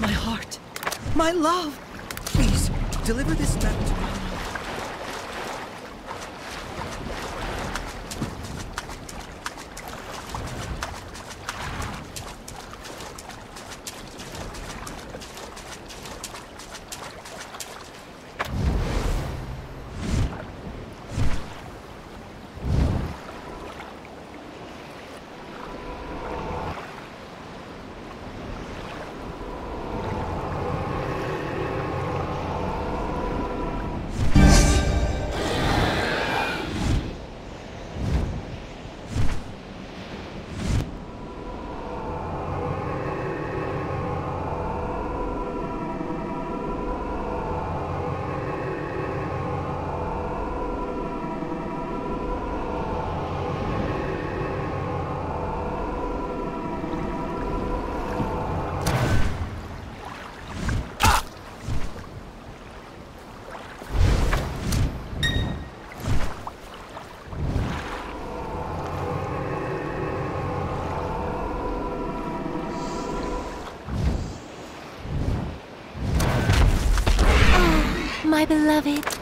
My heart. My love. Please, deliver this back to me. My beloved.